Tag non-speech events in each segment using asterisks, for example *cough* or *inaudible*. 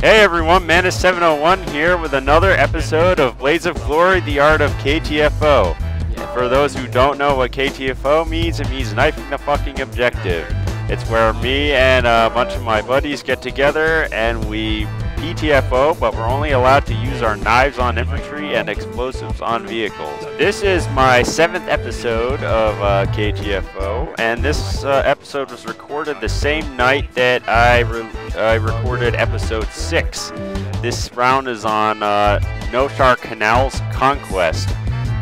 Hey everyone, Mantis701 here with another episode of Blades of Glory, the art of KTFO. And For those who don't know what KTFO means, it means knifing the fucking objective. It's where me and a bunch of my buddies get together and we PTFO, but we're only allowed to use our knives on infantry and explosives on vehicles. This is my seventh episode of uh, KTFO, and this uh, episode was recorded the same night that I, re I recorded episode six. This round is on uh, Noshahr Canals Conquest.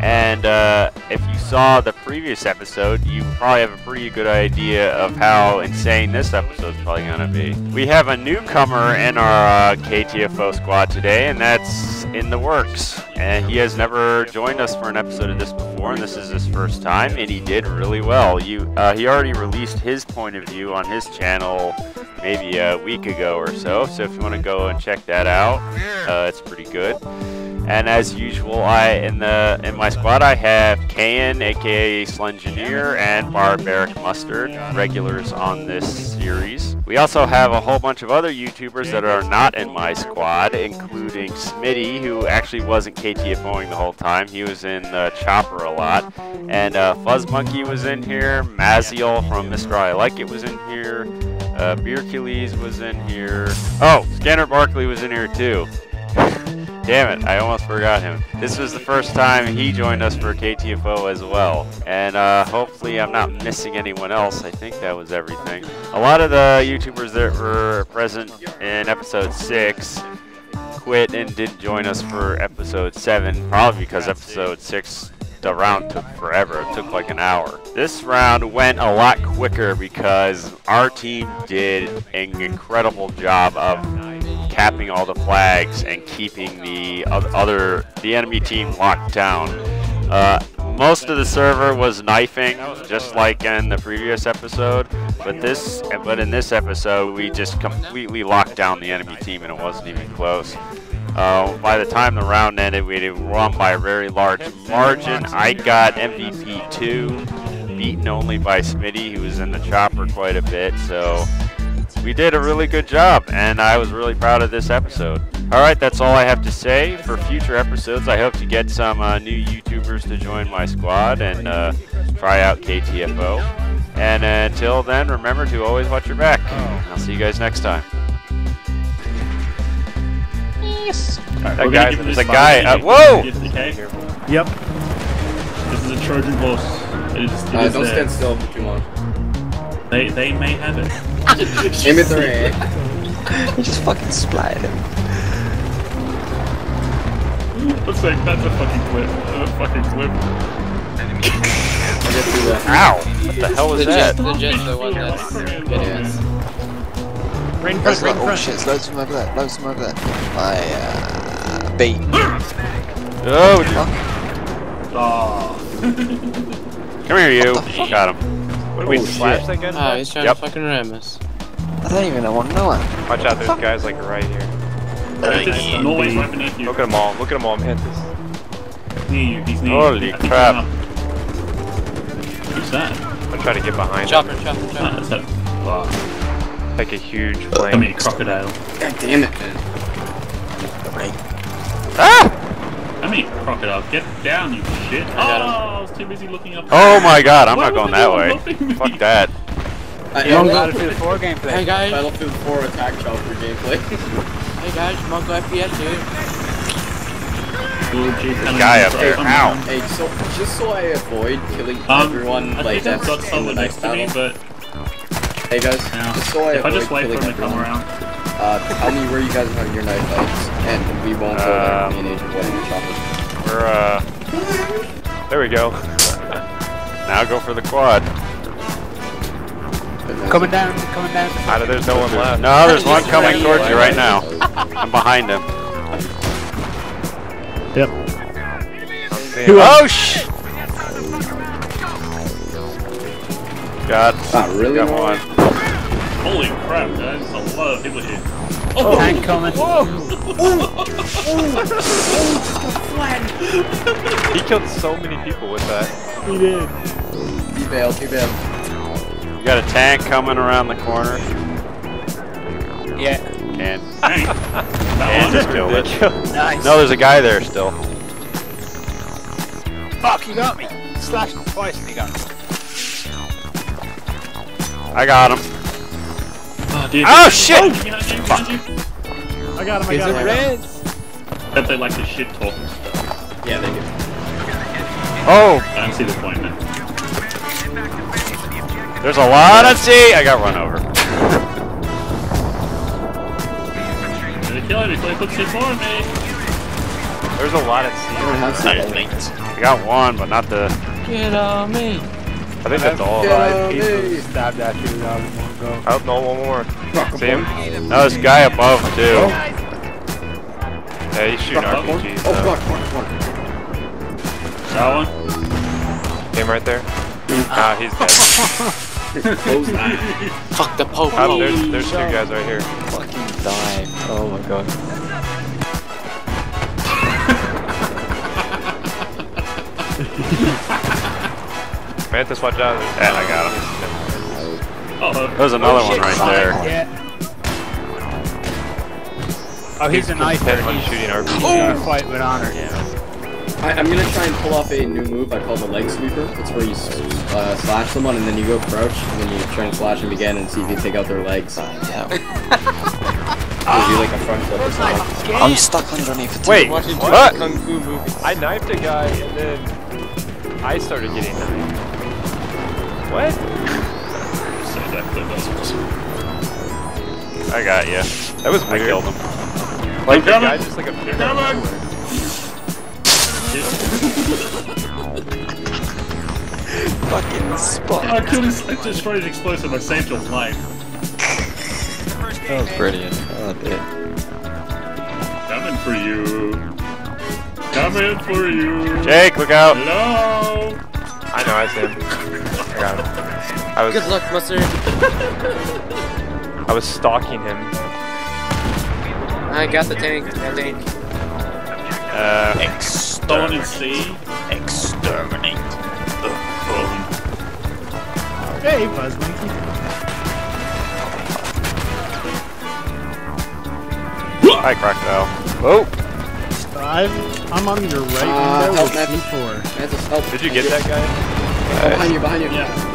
And uh, if you saw the previous episode, you probably have a pretty good idea of how insane this episode is probably going to be. We have a newcomer in our uh, KTFO squad today, and that's IntheWorks. And he has never joined us for an episode of this before, and this is his first time, and he did really well. You, uh, he already released his point of view on his channel maybe a week ago or so. So if you want to go and check that out, uh, it's pretty good. And as usual, I in the in my squad I have Cayin, aka Slengineer, and Barbaric Mustard, regulars on this series. We also have a whole bunch of other YouTubers that are not in my squad, including Smitty, who actually wasn't KTFOing the whole time. He was in the chopper a lot. And uh, Fuzz Monkey was in here. Maziel from Mr. I Like It was in here. Uh, was in here. Oh, Scanner Barkley was in here too. Damn it, I almost forgot him. This was the first time he joined us for KTFO as well. And uh, hopefully I'm not missing anyone else. I think that was everything. A lot of the YouTubers that were present in episode 6 quit and didn't join us for episode 7, probably because episode 6 the round took forever. It took like an hour. This round went a lot quicker because our team did an incredible job of capping all the flags and keeping the other the enemy team locked down. Uh, most of the server was knifing, just like in the previous episode. But this, but in this episode, we just completely locked down the enemy team, and it wasn't even close. Uh, by the time the round ended, we had won by a very large margin. I got MVP 2, beaten only by Smitty, who was in the chopper quite a bit. So we did a really good job, and I was really proud of this episode. Alright, that's all I have to say. For future episodes, I hope to get some uh, new YouTubers to join my squad and uh, try out KTFO. And uh, until then, remember to always watch your back. I'll see you guys next time. Yes. Right, that guy, there's a guy. Uh, whoa! Yep. This is a Trojan horse. It is, it uh, is don't there. stand still for too long. They they may have it. Aim at the ray. He just fucking splatted him. Looks like that's a fucking clip. That's a fucking clip. Ow! What the hell was the that? Jet, the jet's the one that's getting us. Right in There's front, right in oh shit, there's loads of them over there, loads of them over there. My, uh, bait. Oh, Oh. come here, you. Got him. What do we Oh, slash shit. that gun? Ah, he's trying Yep. to fucking ram us. I don't even know what no one. Watch out, there's guys like right here. Just Norway's right beneath you. Look at them all. Look at them all, Mantis. Near you. He's near Holy you. I crap. Who's that? I'm trying to get behind Chopper, him. chopper, chopper. that's that. Wow. Like a huge I flame. mean, crocodile. God damn it, man. Ah! I mean, crocodile. Get down, you shit. Oh, got him. I was too busy looking up. Oh my *laughs* god, I'm Why not would going they that go way. loving me? Fuck that. Uh, Yeah, yeah, Battlefield 4 gameplay. Hey guys, Battlefield 4 attack chopper gameplay. *laughs* hey guys, Mongo FPS here. Cool, G, coming guy in. up there, Come ow. on. hey, so just so I avoid killing Um, everyone, I like think I've that's got in the someone next next to me, battle. but Hey guys, yeah. just so I if I avoid just wait for killing him to come everyone, around. uh, tell me where you guys have your knife fights, and we won't go there. Um, Me and Agent White and chopper. We're, uh, There we go. now go for the quad. Coming down, coming down. How there's no one left. No, there's one *laughs* coming towards you right now. I'm behind him. Yep. Damn. Oh, sh! Got, Ah, really? got one. Holy crap, guys! There's a lot of people here. Tank oh. coming. He killed so many people with that. He did. He bailed, he bailed. You got a tank coming around the corner. Yeah. And, *laughs* and That just killed it. Nice. No, there's a guy there still. Fuck, he got me. Slashed him twice and he got me. I got him. Oh, dude. Oh, shit! Oh, behind you, behind you. I got him, I Is got it him. red? Bet they like to shit talk and stuff. Yeah, they do. Oh, I don't see the point now. there's a lot of sea. I got run over. Gonna kill him before he puts C4 on me. There's a lot of I sea. don't have C4. I got one, but not the. Get on me. I think that's all. Get on me. Stab that dude out in one go. Oh, no, one more. See him? No, this guy above too. Yeah, he's shooting Fuck, RPGs. Oh, so. fuck, fuck, fuck. That one. Him right there. Ah, he's dead. Close *laughs* that. Fuck the Pope. Oh, there's, there's two guys right here. Fucking die. Oh my god. *laughs* Mantis, watch out. There's- Yeah, I got him. Oh, There's another one right there. Yeah. Oh, he's a knife. Ten one He's shooting he's RPG. gonna fight with honor. I, I'm gonna try and pull off a new move I call the leg sweeper. It's where you uh, slash someone and then you go crouch and then you try and slash them again and see if you take out their legs. Yeah. Gives *laughs* you like a front flip or something. I'm stuck underneath it. Wait, Watching what? kung fu movies. I knifed a guy and then I started getting knifed. What? So that clip does I got you. That was I killed him. Like the coming. guy just like appeared They're coming. Fucking spot. I killed his, I destroyed an explosive. I saved your life. That was brilliant. Oh, dear. Coming for you. Coming for you. Jake, look out. Hello. I know, I see him. I got him. I was, Good luck, mustard. I was stalking him. I got the tank. I think. Uh, Someone in C. exterminate. Hey, Fuzz Monkey. Hi, crocodile. Oh, I'm, I'm on your right Uh, window help, with Matthew. C4. Mantis, help. Did you get that guy? Oh, behind you, behind you. Yeah.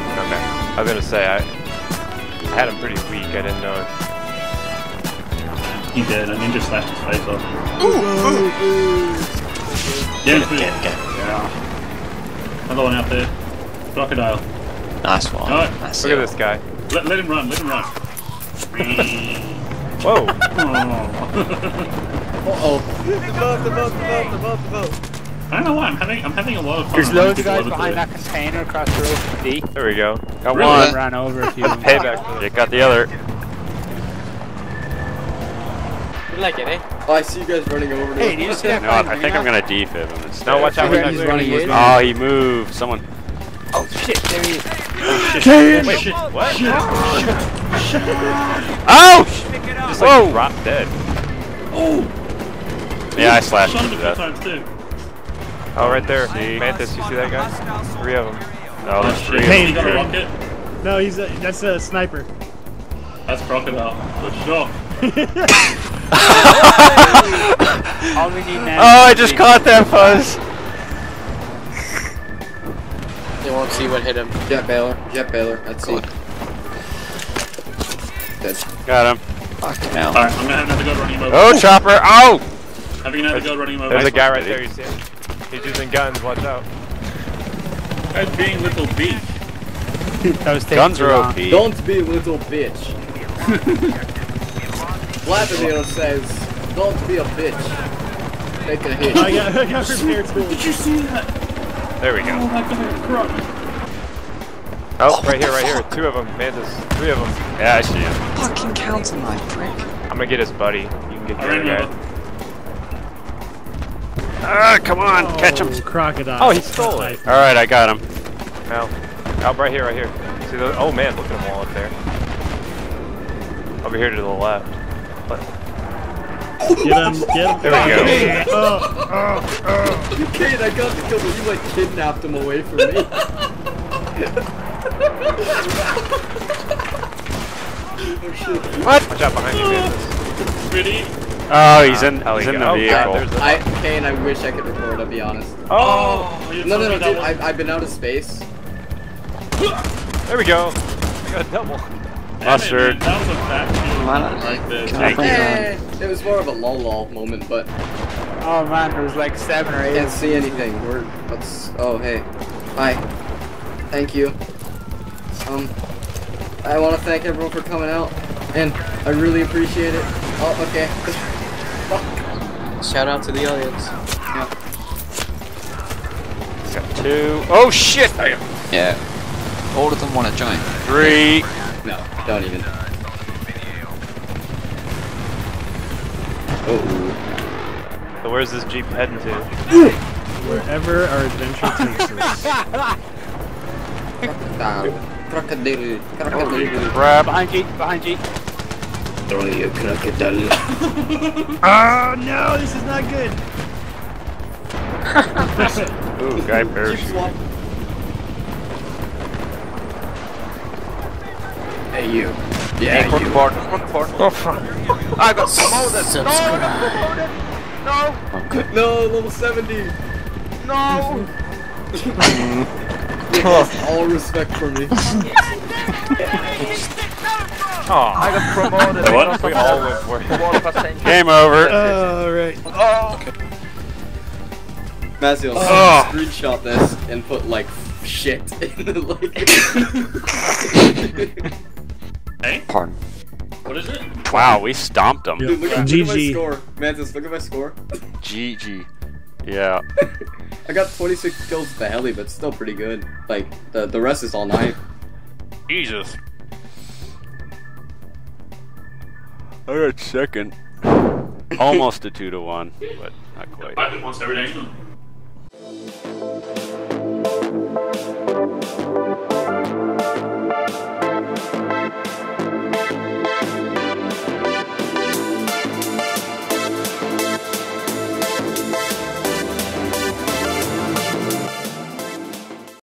Okay. I was gonna say, I, I had him pretty weak. I didn't know. He did. A ninja slashed his face off. Get him, get him, Yeah. Another one out there. Crocodile. Nice one. Alright. Nice. Look at this guy. Let, let him run. Let him run. Whoa! *laughs* oh. *laughs* Uh-oh. I don't know why. I'm having I'm having a lot of fun. There's running loads of guys behind that container across the road from D. There we go. got Really? one. Ran over a few. of. Payback. for the- Jake got the other. You like it, eh? Oh, I see you guys running over Hey, do you see that You? I think I'm gonna defib him instead. No, watch out. He's He's running, he's running. Oh, he moved. Someone. Oh shit, there he is. Wait, what? Oh! Just like Whoa. dropped dead. Oh! Yeah, I slashed him him to a few death. Times too. Oh, right there. See? Mantis, you see that guy? Three of them. Oh, that's three. Hey, He got a of them. rocket. No, he's a, that's a sniper. That's crocodile. Good shot. All we need now. Oh, I just caught that fuzz. They won't see what hit him. Jet Baylor. Jet Baylor. That's it. Dead. Got him. Fucking hell. Alright, I'm gonna have another go running him over. Oh, chopper. Oh! Having another go running him over. There's a guy right there. You see him? He's using guns. Watch out. That's being little beat. That was Guns are long. OP. Don't be little bitch. Vladimir says, don't be a bitch. Take a hit. I got, I got repair tools. Did you see that? There we Oh go. my god, croc. Oh, right here, right here. Two of them. Mantis. Three of them. Yeah, I see him. Fucking counter knife, prick. I'm gonna get his buddy. You can get the other ran guy. Over. Ah, come on, catch him. Oh, crocodile. Oh, he stole it. All right, I got him. Now, out right here, right here. See those? Oh man, look at them all up there. Over here to the left. What? Get him, get him. There we go. Oh, oh, oh. *laughs* Kate, I got the kill, but you like kidnapped him away from me. oh shit. What? Watch out behind you, Mantis. Pretty. Oh, he's in. Oh, he's in the oh, vehicle. there's a- I, Kane, I wish I could record, I'll be honest. Oh, you No, no, no, told me that dude, I've, I've been out of space. There we go. We got a double. *laughs* Mustard. That was a fat kill. Man, Like this. can I Thank play you. that? Eh, it was more of a lol lol moment, but Oh man, there was like seven or I eight. can't see anything. We're, let's, oh, hey. Hi. Thank you. Um, I want to thank everyone for coming out, and I really appreciate it. Oh, okay. *laughs* Fuck. Shout out to the audience. Got two. Oh shit! Yeah. All of them want to join. Three. No, don't even. Oh. So where's this jeep heading to? Wherever our adventure takes us. *laughs* Crocodile. Crocodile. Crocodile. Crap. Behind G, behind G. Oh, you crocodile. *laughs* oh no, this is not good. *laughs* Ooh, guy parachute. Hey, you. Yeah, you. Oh fuck. I got *laughs* promoted. No, level 70. No. You lost all respect for me. Oh, I got promoted. *laughs* What? we all went for it. *laughs* Game over. Alright. Oh, right. Mazio, Oh. screenshot this and put like shit *laughs* in the like. Hey, Pardon. what is it? Wow, we stomped him. Dude, look, at, look at my GG. score. Mantis, look at my score. GG. Yeah. I got 26 kills with the heli, but still pretty good. Like, the, the rest is all knife. Jesus. I got second. *laughs* Almost a two to one, but not quite.